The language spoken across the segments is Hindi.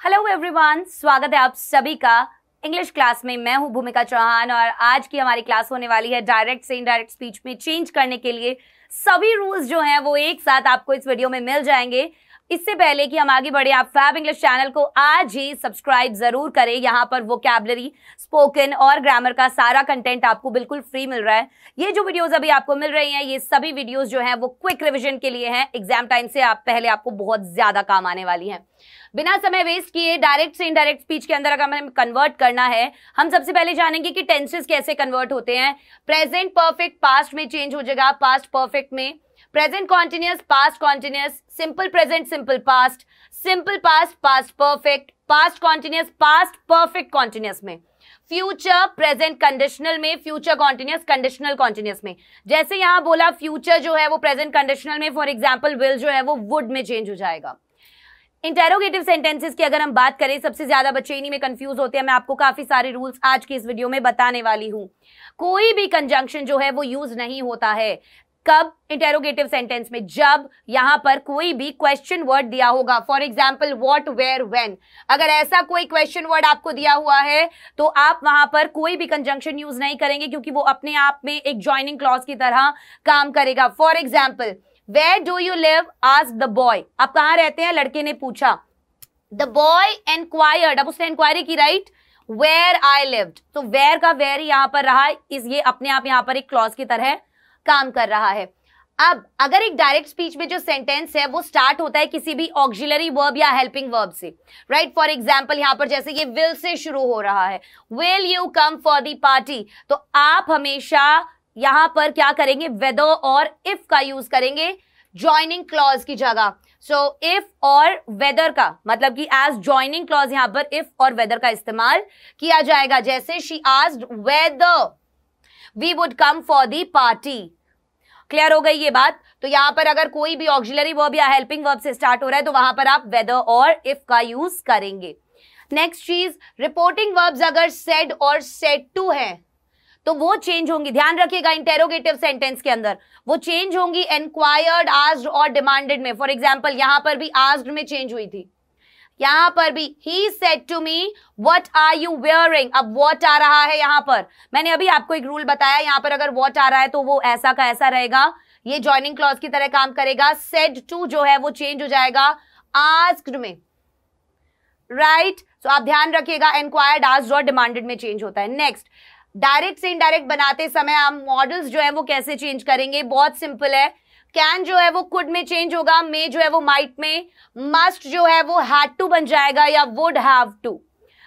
हेलो एवरीवन स्वागत है आप सभी का इंग्लिश क्लास में। मैं हूँ भूमिका चौहान और आज की हमारी क्लास होने वाली है डायरेक्ट से इनडायरेक्ट स्पीच में चेंज करने के लिए। सभी रूल्स जो हैं वो एक साथ आपको इस वीडियो में मिल जाएँगे। इससे पहले कि हम आगे बढ़े, आप फैब इंग्लिश चैनल को आज ही सब्सक्राइब ज़रूर करें। यहाँ पर वो कैबलरी स्पोकन और ग्रामर का सारा कंटेंट आपको बिल्कुल फ्री मिल रहा है। ये जो वीडियोस अभी आपको मिल रही हैं, ये सभी वीडियोस जो हैं, वो क्विक रिवीजन के लिए हैं। एग्ज़ाम टाइम से आप, पहले आपको बहुत ज़्यादा काम आने वाली है। बिना समय वेस्ट किए डायरेक्ट से इनडायरेक्ट स्पीच के अंदर अगर हमें कन्वर्ट करना है, हम सबसे पहले जानेंगे कि टेंसेस कैसे कन्वर्ट होते हैं। प्रेजेंट परफेक्ट पास्ट में चेंज हो जाएगा। पास्ट परफेक्ट में present continuous past continuous simple present simple past simple past past perfect past continuous past perfect continuous में. फ्यूचर प्रेजेंट कंडीशनल में फ्यूचर कॉन्टिन्यूस कंडीशनल कॉन्टिन्यूस में. जैसे यहाँ बोला फ्यूचर जो है वो प्रेजेंट कंडीशनल में फॉर एग्ज़ाम्पल विल जो है वो वुड में चेंज हो जाएगा. इंटेरोगेटिव सेंटेंसेस की अगर हम बात करें, सबसे ज़्यादा बच्चे इन्हीं में कंफ्यूज होते हैं. मैं आपको काफ़ी सारे रूल्स आज की इस वीडियो में बताने वाली हूँ. कोई भी कंजंक्शन जो है वो यूज़ नहीं होता है. कब इंटेरोगेटिव सेंटेंस में, जब यहाँ पर कोई भी क्वेश्चन वर्ड दिया होगा। For example what where when अगर ऐसा कोई क्वेश्चन वर्ड आपको दिया हुआ है तो आप वहाँ पर कोई भी कंजंक्शन यूज़ नहीं करेंगे, क्योंकि वो अपने आप में एक ज्वाइनिंग क्लॉज की तरह काम करेगा। For example where do you live आज द बॉय आप कहाँ रहते हैं? लड़के ने पूछा। द बॉय एनक्वायर्ड अब उसने इंक्वायरी की राइट वेयर आई लिव्ड तो वेयर का वेयर यहाँ पर रहा, इस ये अपने आप यहाँ पर एक क्लॉज की तरह काम कर रहा है। अब अगर एक डायरेक्ट स्पीच में जो सेंटेंस है, वो स्टार्ट होता है किसी भी ऑक्सिलरी वर्ब या हेल्पिंग वर्ब से। राइट फॉर एग्ज़ाम्पल यहाँ पर जैसे ये विल से शुरू हो रहा है। Will you come for the party तो आप हमेशा यहाँ पर क्या करेंगे? वेदर और इफ़ का यूज़ करेंगे। ज्वाइनिंग क्लॉज की जगह। सो इफ़ और वेदर का मतलब कि एज ज्वाइनिंग क्लॉज यहाँ पर इफ़ और वेदर का इस्तेमाल किया जाएगा। जैसे शी आज whether we would come for the party clear हो गई ये बात। तो यहाँ पर अगर कोई भी ऑक्सिलरी वर्ब या हेल्पिंग वर्ब से स्टार्ट हो रहा है तो वहाँ पर आप वेदर और इफ़ का यूज़ करेंगे। नेक्स्ट चीज़ रिपोर्टिंग वर्ब्स अगर सेड और सेड टू है तो वो चेंज होंगी। ध्यान रखिएगा इंटेरोगेटिव सेंटेंस के अंदर। वो चेंज होंगी एनक्वायर्ड आस्ड और डिमांडेड में। फॉर एग्ज़ाम्पल यहाँ पर भी आस्ड में चेंज हुई थी। यहाँ पर भी ही said to me what are you wearing अब वॉट आ रहा है यहाँ पर। मैंने अभी आपको एक रूल बताया, यहाँ पर अगर वॉट आ रहा है तो वो ऐसा का ऐसा रहेगा। ये ज्वाइनिंग क्लॉज की तरह काम करेगा। सेट टू जो है वो चेंज हो जाएगा। आस्क्ड में। Right right? सो so आप ध्यान रखिएगा एनक्वायर्ड आस्ड और डिमांडेड में चेंज होता है। नेक्स्ट डायरेक्ट से इनडायरेक्ट बनाते समय हम मॉडल्स जो है वो कैसे चेंज करेंगे? बहुत सिंपल है। कैन जो है वो कुड में चेंज होगा, मे जो है वो माइट में, मस्ट जो है वो हैड टू बन जाएगा या वुड हैव टू।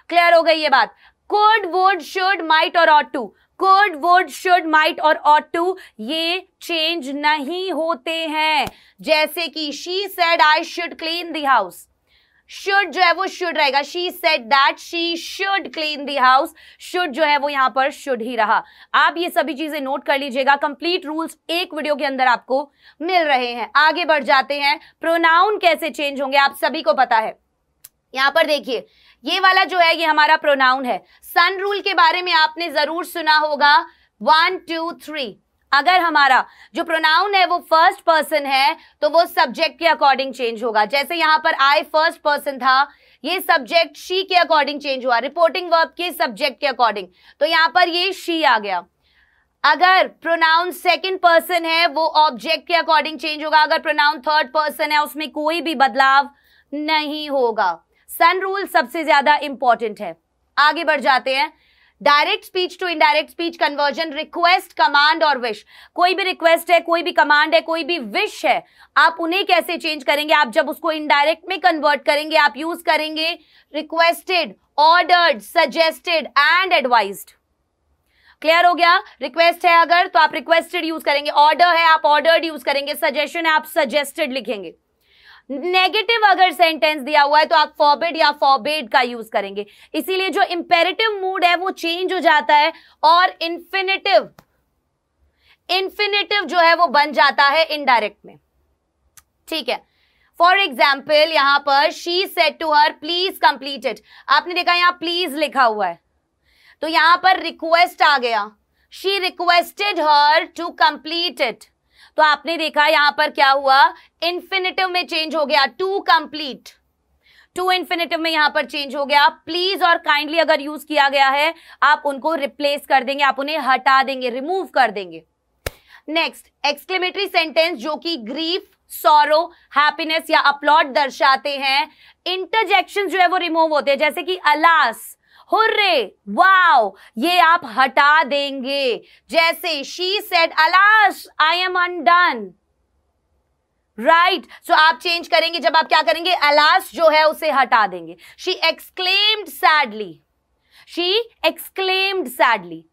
क्लियर हो गई ये बात? कुड वुड शुड माइट और ought to could would should might और ऑट टू ये चेंज नहीं होते हैं। जैसे कि she said I should clean the house should जो है वो शुड रहेगा। She said that she should clean the house should जो है वो यहाँ पर शुड ही रहा। आप ये सभी चीज़ें नोट कर लीजिएगा। कंप्लीट रूल्स एक वीडियो के अंदर आपको मिल रहे हैं। आगे बढ़ जाते हैं। प्रोनाउन कैसे चेंज होंगे आप सभी को पता है। यहाँ पर देखिए। ये वाला जो है, ये हमारा प्रोनाउन है। सन रूल के बारे में आपने ज़रूर सुना होगा। वन टू थ्री अगर हमारा जो प्रोनाउन है वो फ़र्स्ट पर्सन है तो वो सब्जेक्ट के अकॉर्डिंग चेंज होगा। जैसे यहाँ पर आई फ़र्स्ट पर्सन था, ये सब्जेक्ट शी के अकॉर्डिंग चेंज हुआ। रिपोर्टिंग वर्ब के सब्जेक्ट के अकॉर्डिंग तो यहाँ पर ये शी आ गया। अगर प्रोनाउन सेकंड पर्सन है, वो ऑब्जेक्ट के अकॉर्डिंग चेंज होगा। अगर प्रोनाउन थर्ड पर्सन है, उसमें कोई भी बदलाव नहीं होगा। सन रूल सबसे ज़्यादा इंपॉर्टेंट है। आगे बढ़ जाते हैं। Direct speech to indirect speech conversion request command और विश कोई भी रिक्वेस्ट है, कोई भी कमांड है, कोई भी विश है, आप उन्हें कैसे चेंज करेंगे? आप जब उसको इनडायरेक्ट में कन्वर्ट करेंगे, आप यूज़ करेंगे requested ordered suggested and advised clear हो गया? रिक्वेस्ट है अगर तो आप रिक्वेस्टेड यूज़ करेंगे. ऑर्डर है, आप ऑर्डर्ड यूज़ करेंगे. सजेशन है, आप सजेस्टेड लिखेंगे. नेगेटिव अगर सेंटेंस दिया हुआ है तो आप फॉरबिड या फॉरबिड का यूज़ करेंगे। इसीलिए जो इंपेरेटिव मूड है, वो चेंज हो जाता है और इंफिनिटिव इंफिनिटिव जो है, वो बन जाता है इनडायरेक्ट में। ठीक है? फॉर एग्ज़ाम्पल यहाँ पर she said to her please complete it आपने देखा यहाँ प्लीज़ लिखा हुआ है। तो यहाँ पर रिक्वेस्ट आ गया। She requested her to complete it तो आपने देखा यहाँ पर क्या हुआ? इंफिनिटिव में चेंज हो गया टू कंप्लीट टू इन्फिनेटिव में यहाँ पर चेंज हो गया. प्लीज़ और काइंडली अगर यूज़ किया गया है, आप उनको रिप्लेस कर देंगे, आप उन्हें हटा देंगे रिमूव कर देंगे. नेक्स्ट एक्सक्लेमेटरी सेंटेंस जो कि ग्रीफ सौरो हैप्पीनेस या अपलॉट दर्शाते हैं इंटरजेक्शन जो है वो रिमूव होते हैं, जैसे कि अलास हुर्रे, वाओ, ये आप हटा देंगे। जैसे she said alas I am undone right so आप चेंज करेंगे, जब आप क्या करेंगे? अलास जो है उसे हटा देंगे। She exclaimed sadly she exclaimed sadly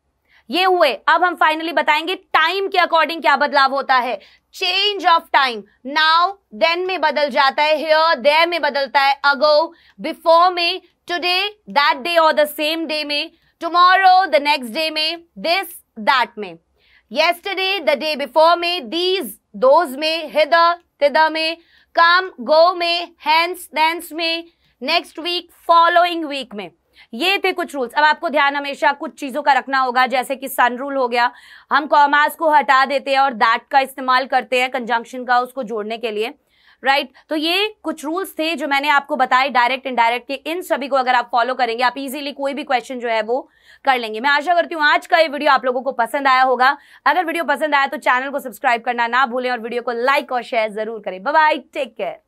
ये हुए। अब हम फाइनली बताएँगे टाइम के अकॉर्डिंग क्या बदलाव होता है। Change of time now then में बदल जाता है। हियर देर में बदलता है। अगो बिफोर में टुडे दैट डे और द सेम डे में टुमारो द नेक्स्ट डे में दिस दैट में। Yesterday द डे बिफोर में दीज दोज में हिदर तिदा में कम गो में हैंस देंस में नेक्स्ट वीक फॉलोइंग वीक में। ये थे कुछ रूल्स अब आपको ध्यान हमेशा कुछ चीज़ों का रखना होगा, जैसे कि सन रूल हो गया। हम कॉमास को हटा देते हैं और दैट का इस्तेमाल करते हैं कंजंक्शन का उसको जोड़ने के लिए। Right right? तो ये कुछ रूल्स थे जो मैंने आपको बताए डायरेक्ट इनडायरेक्ट के। इन सभी को अगर आप फॉलो करेंगे, आप इजीली कोई भी क्वेश्चन जो है वो कर लेंगे। मैं आशा करती हूँ आज का ये वीडियो आप लोगों को पसंद आया होगा। अगर वीडियो पसंद आया तो चैनल को सब्सक्राइब करना ना भूलें और वीडियो को लाइक और शेयर ज़रूर करें। Bye take care